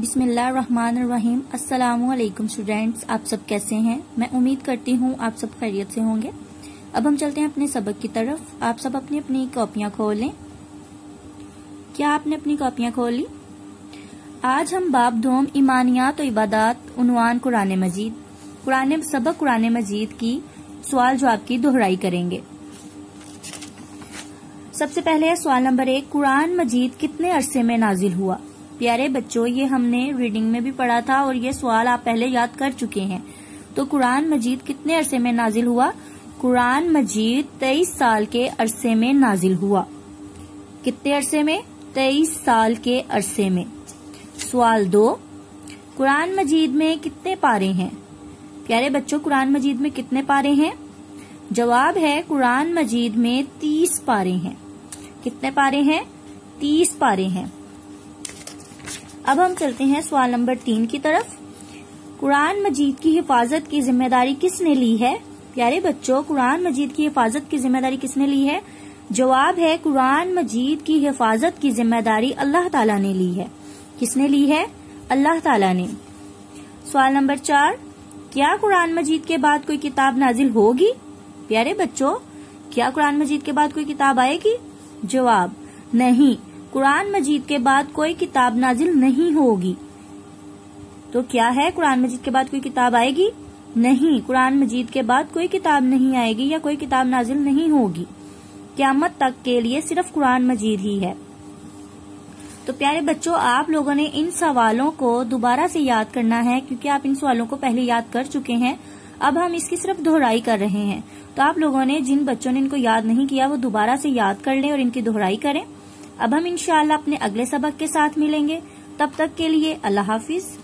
बिस्मिल्लाहिर्रहमानिर्रहीम अस्सलाम वालेकुम स्टूडेंट्स आप सब कैसे हैं मैं उम्मीद करती हूँ आप सब खैरियत से होंगे अब हम चलते हैं अपने सबक की तरफ आप सब अपनी अपनी कॉपियां खोल लें क्या आपने अपनी कॉपियां खोल ली आज हम बाब दोम ईमानियात और इबादत उनवान कुरान मजीद कुरान सबक कुरान मजीद की सवाल जवाब की दोहराई करेंगे। सबसे पहले है सवाल नंबर एक, कुरान मजीद कितने अरसे में नाजिल हुआ? प्यारे बच्चों, ये हमने रीडिंग में भी पढ़ा था और ये सवाल आप पहले याद कर चुके हैं। तो कुरान मजीद कितने अरसे में नाजिल हुआ? कुरान मजीद तेईस साल के अरसे में नाजिल हुआ। कितने अरसे में? तेईस साल के अरसे में। सवाल दो, कुरान मजीद में कितने पारे हैं? प्यारे बच्चों, कुरान मजीद में कितने पारे हैं? जवाब है, कुरान मजीद में तीस पारे हैं। कितने पारे हैं? तीस पारे हैं। अब हम चलते हैं सवाल नंबर तीन की तरफ़। कुरान मजीद की हिफाजत की ज़िम्मेदारी किसने ली है? प्यारे बच्चों, कुरान मजीद की हिफाजत की ज़िम्मेदारी किसने ली है? जवाब है, कुरान मजीद की हिफाजत की ज़िम्मेदारी अल्लाह ताला ने ली है। किसने ली है? अल्लाह ताला ने। सवाल नंबर चार क्या कुरान मजीद के बाद कोई किताब नाजिल होगी? प्यारे बच्चों, क्या कुरान मजीद के बाद कोई किताब आएगी? जवाब, नहीं। कुरान मजीद के बाद कोई किताब नाजिल नहीं होगी। तो क्या है कुरान मजीद के बाद कोई किताब आएगी? नहीं। कुरान मजीद के बाद कोई किताब नहीं आएगी या कोई किताब नाजिल नहीं होगी। क्यामत तक के लिए सिर्फ़ कुरान मजीद ही है। तो प्यारे बच्चों, आप लोगों ने इन सवालों को दोबारा से याद करना है, क्योंकि आप इन सवालों को पहले याद कर चुके हैं। अब हम इसकी सिर्फ़ दोहराई कर रहे हैं। तो आप लोगों ने जिन बच्चों ने इनको याद नहीं किया, वो दोबारा से याद कर लें और इनकी दोहराई करें। अब हम इनशाला अपने अगले सबक के साथ मिलेंगे। तब तक के लिए अल्लाह हाफिज।